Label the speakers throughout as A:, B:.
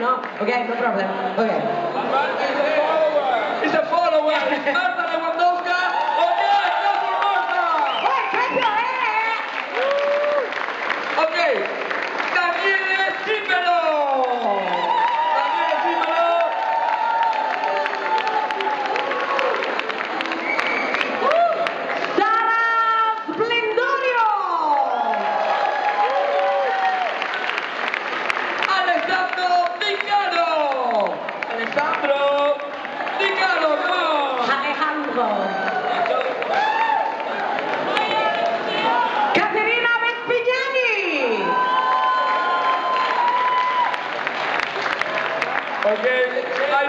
A: no, okay, no problem. Okay.
B: He's a follower.
A: He's
B: a follower.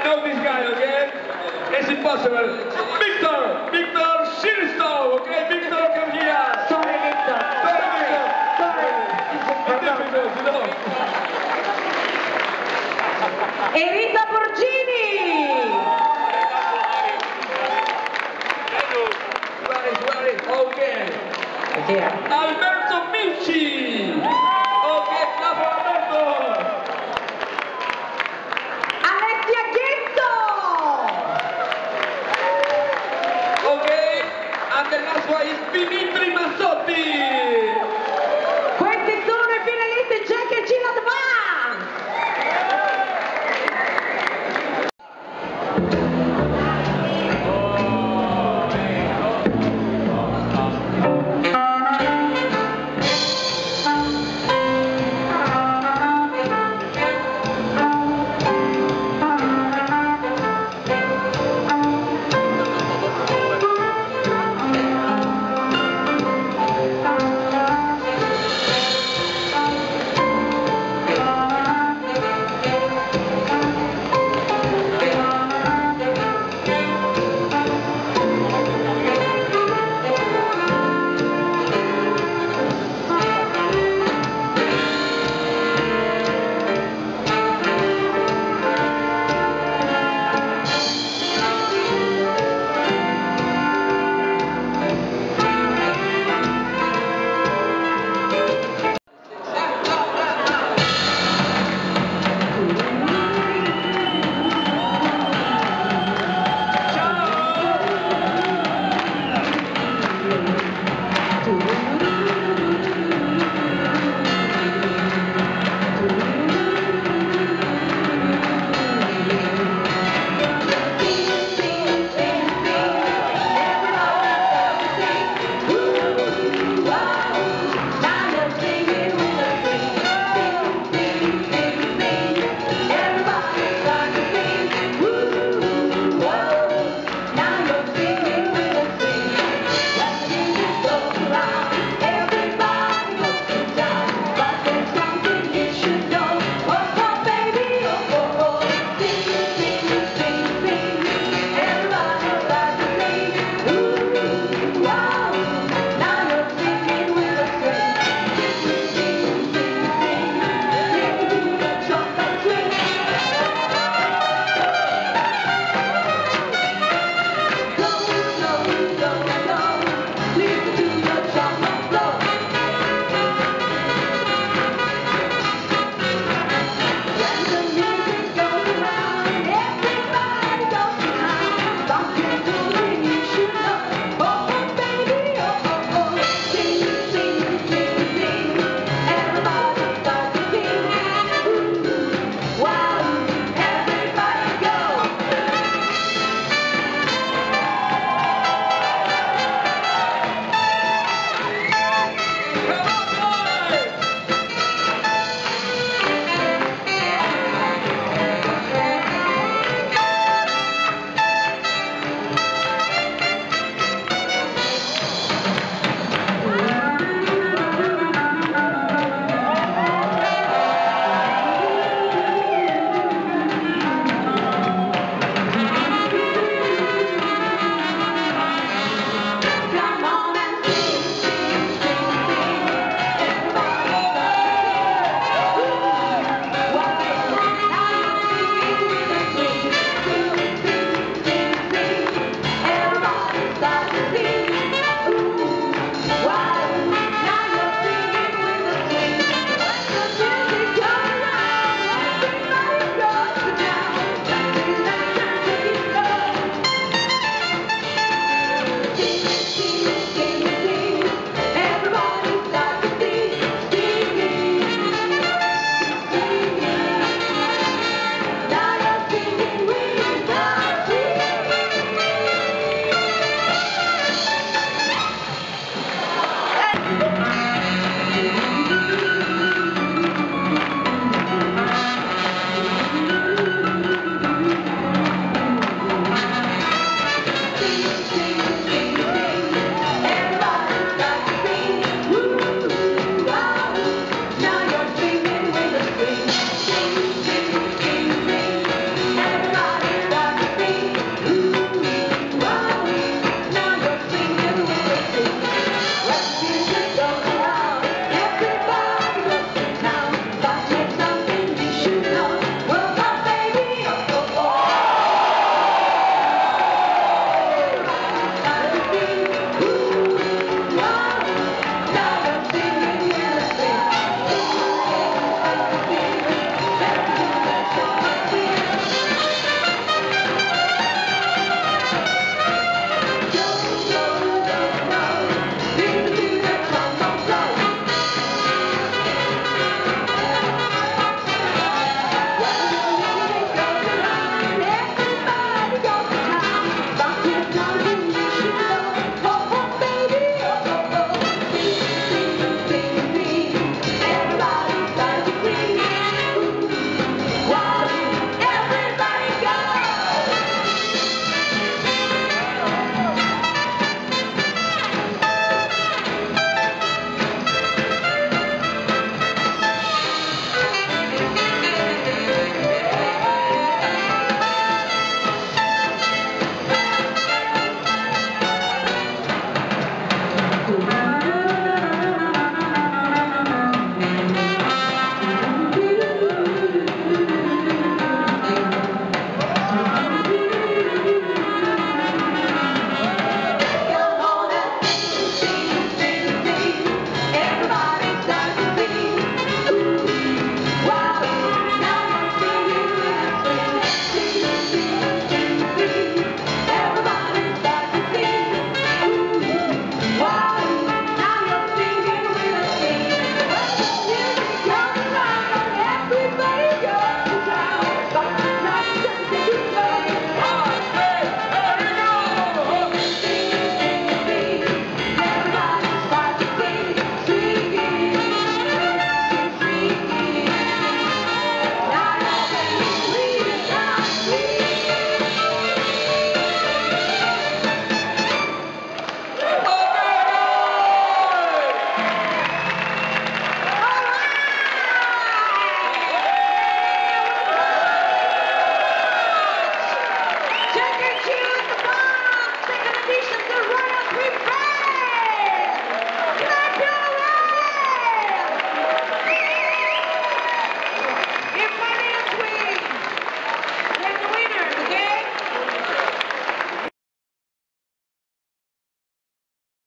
B: Know this guy, okay? It's impossible. Victor! Victor Sinisto! Okay, Victor, come here!
A: Sorry, Victor.
B: Sorry, Victor.
A: Sorry. E Rita Porcini!
B: Where is, where is? Okay. Alberto